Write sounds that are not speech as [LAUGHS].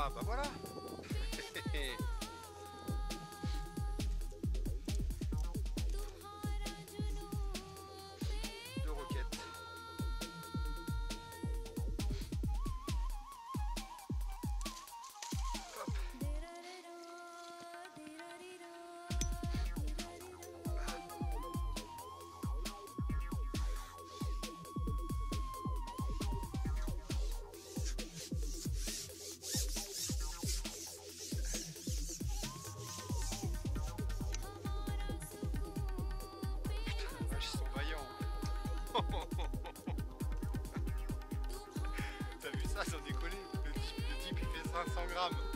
Ah bah voilà. [LAUGHS] 500 grammes.